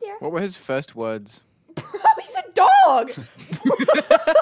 there. What were his first words? Bro, he's a dog.